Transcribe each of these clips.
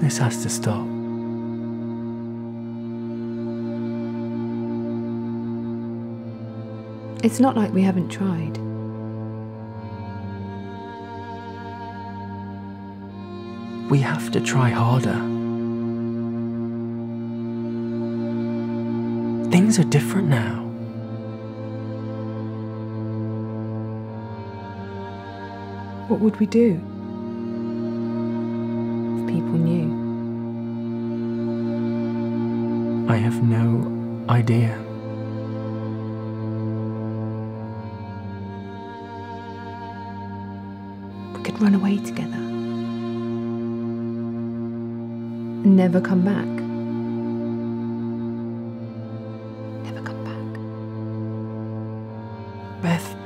This has to stop. It's not like we haven't tried. We have to try harder. Things are different now. What would we do? People knew. I have no idea. We could run away together. And never come back. Never come back. Beth.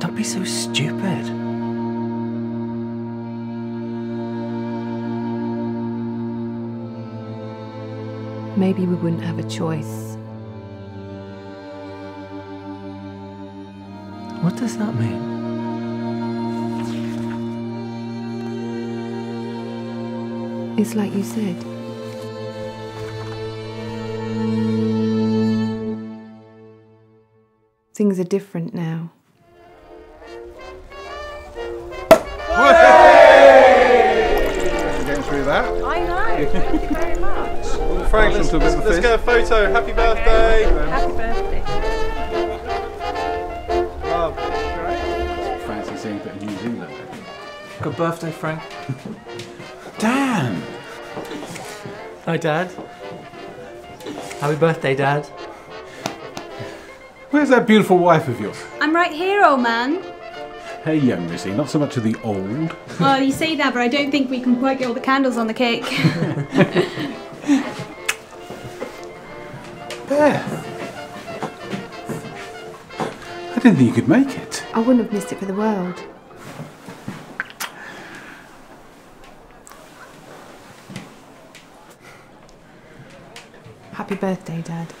Don't be so stupid. Maybe we wouldn't have a choice. What does that mean? It's like you said. Things are different now. Frank, let's, let's, let's get a photo. Happy birthday. Happy birthday. Love. Fancy seeing a bit of New Zealand. Good birthday, Frank. Dan! Hi, Dad. Happy birthday, Dad. Where's that beautiful wife of yours? I'm right here, old man. Hey, young Missy, not so much of the old. Well, you say that, but I don't think we can quite get all the candles on the cake. Beth! I didn't think you could make it. I wouldn't have missed it for the world. Happy birthday, Dad.